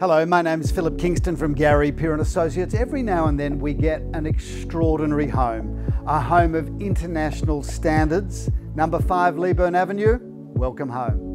Hello, my name is Phillip Kingston from Gary Peer & Associates. Every now and then we get an extraordinary home, a home of international standards. Number 5 Leaburn Avenue, welcome home.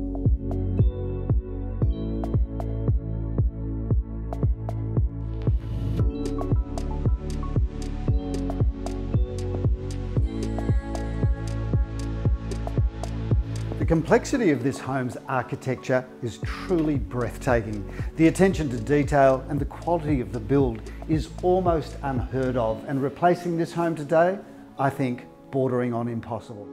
Complexity of this home's architecture is truly breathtaking. The attention to detail and the quality of the build is almost unheard of and replacing this home today, I think, bordering on impossible.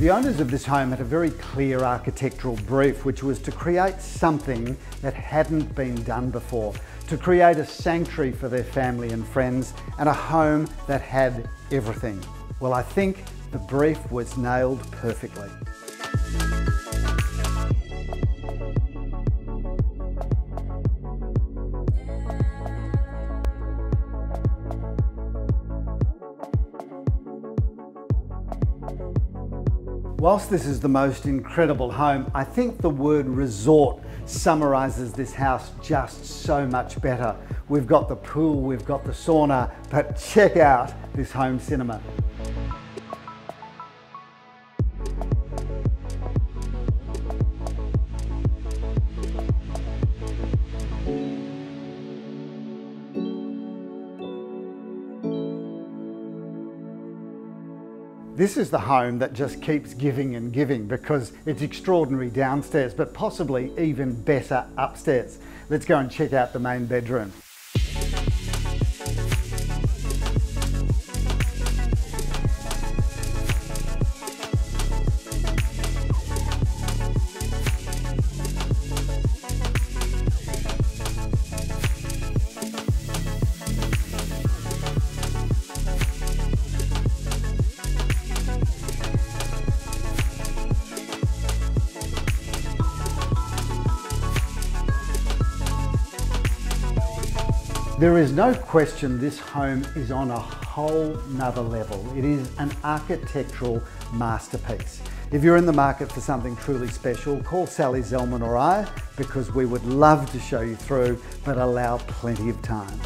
The owners of this home had a very clear architectural brief, which was to create something that hadn't been done before, to create a sanctuary for their family and friends, and a home that had everything. Well, I think the brief was nailed perfectly. Whilst this is the most incredible home, I think the word resort summarises this house just so much better. We've got the pool, we've got the sauna, but check out this home cinema. This is the home that just keeps giving and giving because it's extraordinary downstairs, but possibly even better upstairs. Let's go and check out the main bedroom. There is no question this home is on a whole nother level. It is an architectural masterpiece. If you're in the market for something truly special, call Sally Zellman or I because we would love to show you through, but allow plenty of time.